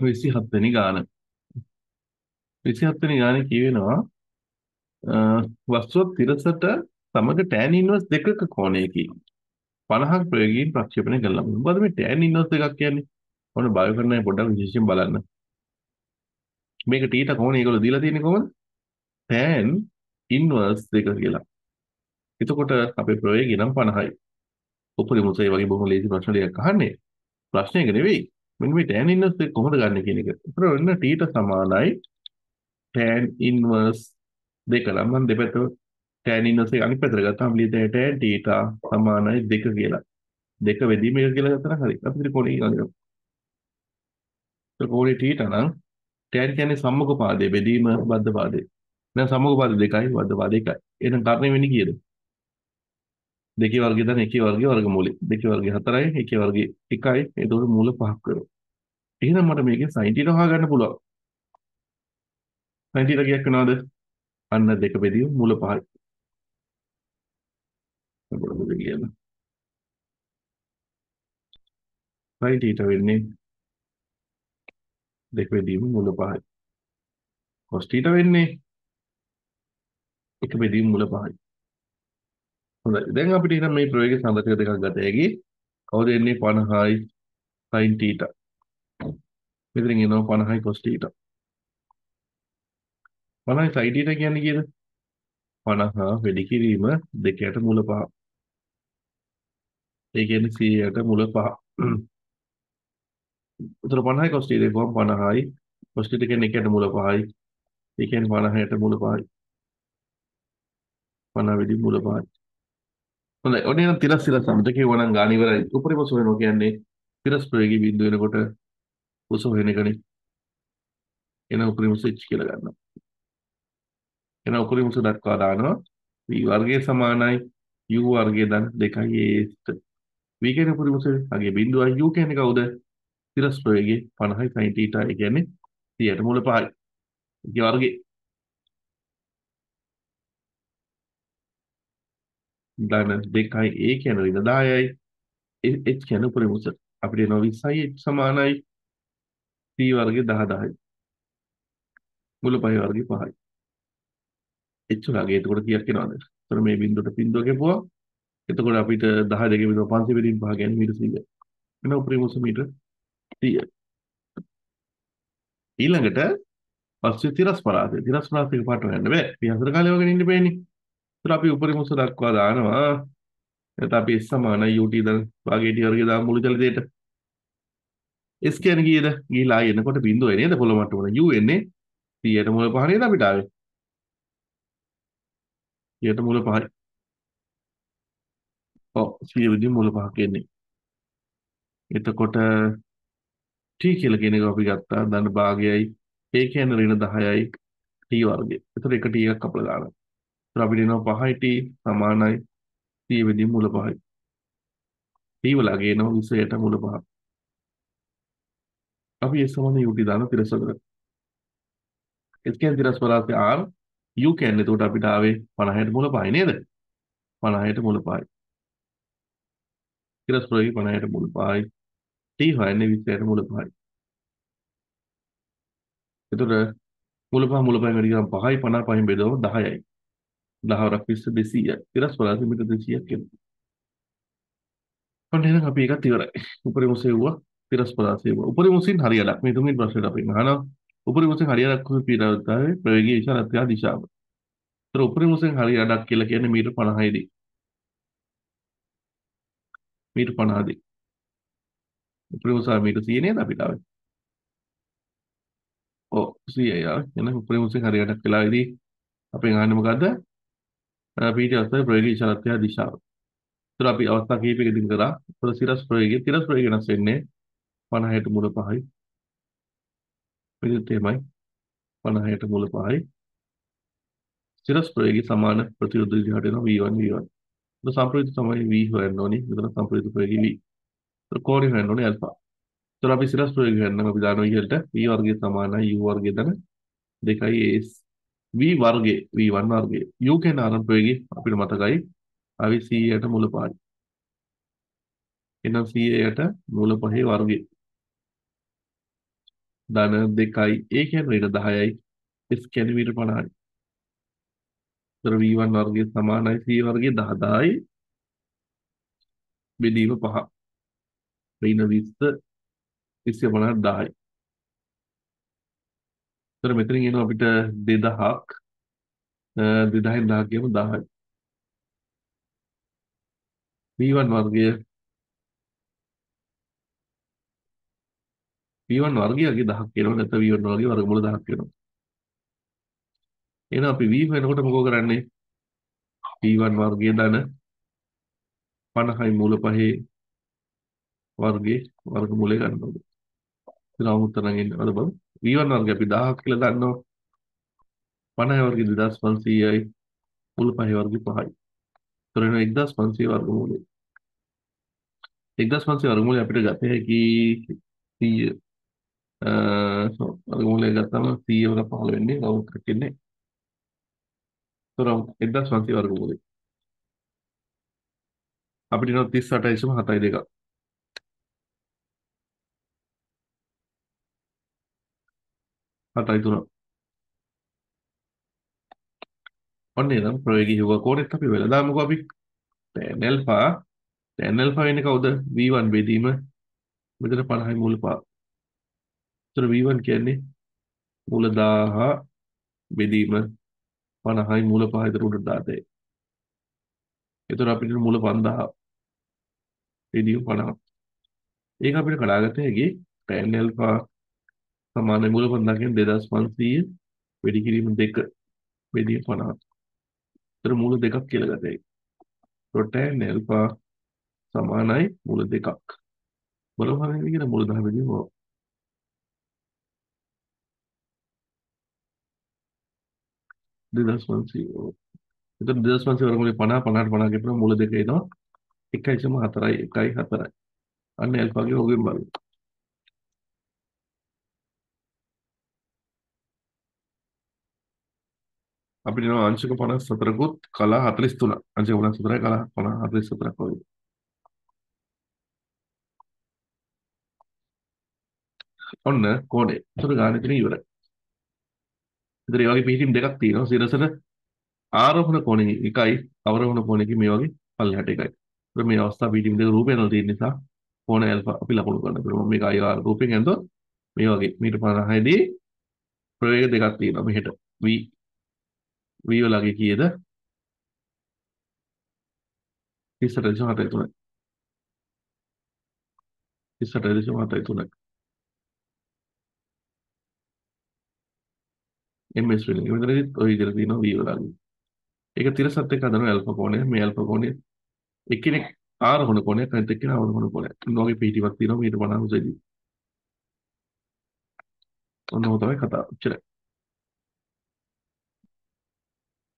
විසිහත් වෙනි ගාන. විසිහත් වෙනි ගානේ කියවෙනවා වස්තුව තිරසට සමග tan ඉන්වර්ස් දෙකක කෝණයකින් 50ක් ප්‍රයෝගයෙන් ප්‍රක්ෂේපණය කළා. මොකද මේ tan ඉන්වර්ස් දෙකක් කියන්නේ? ඔන්න බයෝ කරන්නේ පොඩ්ඩක් විශේෂයෙන් බලන්න. මේක θ කෝණය ඒගොල්ලෝ දීලා තියෙන්නේ කොහොමද? tan ඉන්වර්ස් දෙක කියලා. එතකොට අපේ ප්‍රයෝගය නම් 50යි. උපරිම උසය වගේ බොහොම ලේසි ප්‍රශ්න ටිකක් අහන්නේ. ප්‍රශ්නයක නෙවෙයි. මෙන්න මේ tan ඉන්වර්ස් එක කොහොමද ගන්න කියන එක. ඒතර වෙන t සමානයි tan ඉන්වර්ස් දෙක නම් මම දෙපැත්ත tan ඉන්වර්ස් එක අනිත් පැත්තට ගත්තාම ලියතේ tan θ සමානයි 2 කියලා. දෙක වෙදීම එක කියලා ගත්තා නම් හරි. අපි ත්‍රිකෝණය ගන්නවා. ත්‍රිකෝණේ θ නම් tan කියන්නේ සම්මුඛ පාදයේ බෙදීම බද්ධ පාදයේ. දැන් සම්මුඛ පාද දෙකයි බද්ධ පාද එකයි. එහෙනම් කර්ණය වෙන්නේ කීයද? දෙකේ වර්ගය දන්න එකේ වර්ගය වර්ගමූලය. දෙකේ වර්ගය 4යි, එකේ වර්ගය 1යි. ඒතකොට මූල 5ක් වෙනවා. එහෙනම් මට මේකෙන් sin θ හොයාගන්න පුළුවන්. sin θ කීයක් වෙනවද? අන්න දෙක බෙදීම මූල 5යි. මොකටද කියන්නේ? sin θ වෙන්නේ දෙක බෙදීම මූල 5යි. cos θ වෙන්නේ එක බෙදීම මූල 5යි. හොඳයි. දැන් අපිට ඉතින් මේ ප්‍රවේග සඳකය දෙකක් ගත හැකි. කවුද එන්නේ 50යි sin theta. මෙතනින් එනවා 50යි cos theta. 50යි sin theta කියන්නේ කීයද? 50 වැඩි කිරීම 2ට මුල 5. ඒ කියන්නේ 100ට මුල 5. උතර 50යි cos theta ගොම් 50යි cos theta කියන්නේ 1ට මුල 5යි. ඒ කියන්නේ 50ට මුල 5යි. 50 වැඩි මුල 5යි. හොඳයි. ඔන්න එහෙනම් තිරස් තිරස් සමත කියවනම් ගාන ඉවරයි. උපරිම උස වෙනවා කියන්නේ තිරස් ප්‍රවේගී බිඳු වෙනකොට උස වෙන එකනේ. එන උපරිම උස h කියලා ගන්නවා. එන උපරිම උස දක්වා දානවා. v වර්ගය සමානයි u වර්ගය දන් 2යි a v කියන්නේ උපරිම උස අගේ බිඳුවයි u කියන්නේ කවුද? තිරස් ප්‍රවේගී 50යි sin θ ඒ කියන්නේ 100ට මුල 5යි. ඒ වර්ගේ ධන 2යි a කියන ඍණ 10යි h කියන උපරිම උස අපිට එනවා 20යි h සමානයි c වර්ගය 10 10යි මුල පහ වර්ගය 5යි h වර්ගය එතකොට කීයක් එනවද? එතකොට මේ බිඳුවට බිඳුව ගෙපුවා එතකොට අපිට 10 දෙකේ බිඳුව 500 බෙදීම 5 කියන්නේ මීටර 100 එන උපරිම උස මීටර 100 ඊළඟට පස්සේ තිරස් පරාසය තිරස් පරාසයක පාට හොයන්න බෑ අපි හතර කාලේ වගේ ඉන්න බෑනේ ඒතර අපි උපරිම උස දක්වා දානවා. එතකොට අපි s සමානයි ut දැන් වාගේ t වර්ගය දාමු මුළු චලිතයට s කියන්නේ කීයද? ගිහිලා ආයෙ එනකොට බිඳුව නේද පොළොව මට්ටමන u එන්නේ 100ට මුල පහ නේද අපිට ආවේ? 100ට මුල පහයි ඔව් 100 විදිහ මුල පහක් එන්නේ. එතකොට t කියලා කියන එක අපි ගත්තා. දන්න භාගයයි. A කියන්නේ ඍණ 10යි t වර්ගය. එතකොට එක t එකක් අපල දානවා. එතකොට අපිට එනවා 5යි t සමානයි 100 වෙදී මුල 5යි. t වලගේ එනවා 20ට මුල 5. අපි ඒ සමාන ut දාන තිරසකට. s කියන්නේ තිරස් පරාසය r u කියන්නේ එතකොට අපිට ආවේ 50ට මුල 5යි නේද? 50ට මුල 5යි. තිරස් ප්‍රෝගි 50ට මුල 5යි. t හොයන්නේ 20ට මුල 5යි. එතකොට මුල පහ මුල පහෙන් වැඩි කරාම 5යි 50 පහෙන් බෙදුවම 10යි. 10 වරක් 20 200යි. තිරස් පරාසය මීටර 200ක් එනවා. ඔන්න එහෙනම් අපි ඒකත් ඉවරයි. උපරිම සෙව්වා තිරස් පරාසය. උපරිම උසින් හරියටක් මේ තුන්වෙනි ප්‍රශ්නෙට අපි අහනවා. උපරිම උසින් හරියටක් පිටවතාවේ ප්‍රවේගී ඉෂාරත්‍ය දිශාව. ඒතර උපරිම උසින් හරියටක් කියලා කියන්නේ මීටර 50යි දී. මීටර 50 දී. උපරිම උස මීටර 100 නේද අපිට ආවේ? ඔව් 100යි ආවේ. එහෙනම් උපරිම උසින් හරියටක් වෙලාවේදී අපෙන් අහන්නේ මොකද්ද? පීටි අවස්ථාවේ ප්‍රවේගී ඉෂාරත්‍ය දිශාව. ඒතර අපි අවස්ථා කිහිපයකදී කරා. ඒතර සිරස් ප්‍රවේගය තිරස් ප්‍රවේගය වෙනස් වෙන්නේ 50ට මුල 5යි. මෙලිත් එහෙමයි. 50ට මුල 5යි. සිරස් ප්‍රවේගය සමාන ප්‍රතිරෝධ දිහාට එනවා V1 V1. ඒක සම්ප්‍රයුක්ත තමයි V හොයන්න ඕනේ. මෙතන සම්ප්‍රයුක්ත ප්‍රවේගය V. ඒක කෝණය හොයන්න ඕනේ ඇල්ෆා. ඒතර අපි සිරස් ප්‍රවේගය හොයන්න අපි දානවා ඉහළට V වර්ගය සමානයි U වර්ගය දන 2යි S V වර්ගය V1 වර්ගය. U කියන ආරම්භ ප්‍රවේගය අපිට මතකයි. අපි 100ට මුල 5යි. එහෙනම් 100ට මුල 5 වර්ගය. ධන 2යි ඒ කියන්නේ ඊට 10යි s කියන්නේ මීටර 50යි. ඒතර v1 වර්ගය සමානයි c වර්ගය 10යි බෙදීම 5. ඍණ 20 20 50 10යි. ඒතර මෙතනින් එනවා අපිට 2000ක් 2000න් 1000 කියමු 10යි. v1 වර්ගය v1 වර්ගයගේ 10ක් කියනවා නැත්නම් v1 වර්ගයේ වර්ගමූල 10ක් කියනවා. එහෙනම් අපි v වෙනකොට මොකෝ කරන්නේ? v1 වර්ගය ධන 50යි මූල පහේ වර්ගයේ වර්ගමූලය ගන්න ඕනේ. ඉතින් අමුත්තර නම් එන්නේ අද බලමු. මීවරණ වර්ග අපි 1000ක් කියලා ගන්නවා. පණහය වර්ග 2500යි. මුළු පහේ වර්ග 5යි. ඒතර වෙනවා 1500 වර්ගමූලය. 1500 වර්ගමූලය අපිට ගත හැකි 100 අ වර්ගමූලය ගත්තම 100 වල 15 වෙන්නේ කවුරුත් රකින්නේ. ඒතර 1500 වර්ගමූලය. අපිට එනවා 38.72ක්. 43. ඔන්න එනම් ප්‍රවේගී යුග කෝණෙත් අපි වෙලා දාමුකෝ අපි tan alpha tan alpha වෙන්නේ කවුද v1 බෙදීම මෙතන 50යි මූල පහ. එතන v1 කියන්නේ මූල 1000 බෙදීම 50යි මූල පහ විතර උඩට දාතේ. එතන අපිට මූල 5000 බෙදීම 50. ඒක අපිට කඩාගත හැකි tan alpha සමාන මූල 5000 කියන්නේ 2500 වැඩි කිරීම 2 බෙදීම 50. ඒතර මූල දෙකක් කියලා ගත හැකියි. tan alpha සමානයි මූල දෙකක්. බලමු හරියද කියලා මූල 10 බෙදීම 2500. එතකොට 2500 වර්ගමූලය 50 50ට 50 ගෙපුවම මූල දෙක එනවා 1.4යි 1යි 4යි. අන්න ඇල්ෆාගේ ඕගෙන් බලමු. අපිට එනවා අංශක 54කුත් කලා 43. අංශක 54යි කලා 44ක් වගේ. ඔන්න කෝණය. ඒතර ගාන එතන ඉවරයි. ඉතින් ඒ වගේ පිහිටීම් දෙකක් තියෙනවා. සිරසට ආරෝහණ කෝණය එකයි අවරෝහණ කෝණයකින් මේ වගේ පල්ලෙහාට එකයි. ඒත් මේ අවස්ථාව පිහිටීම් දෙක රූපයනල් තියෙන නිසා කෝණ ඇල්ෆා අපි ලකුණු කරන්න පුළුවන්. මේක අයිආර් රූපෙන් ඇඳුවා මේ වගේ මීටර් 50 දී ප්‍රවේග දෙකක් තියෙනවා මෙහෙට. v v වලගේ කීයද? 38.73. 38.73. ms වෙන එක. මෙතනදිත් ඔය විදිහට තියෙනවා v වලගේ. ඒක තිරසත් එක්ක හදන ඇල්ෆා කෝණය. මේ ඇල්ෆා කෝණය එක්කෙනෙක් ආරෝහණ කෝණයක් අනිත් එක්කෙනා අවරෝහණ කෝණයක්. මොනවගේ පිටිවක් තියෙනවා මීටර් 50 උසදී. ඔන්න ඔය තමයි කතාව. එච්චරයි.